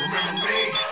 Remember me?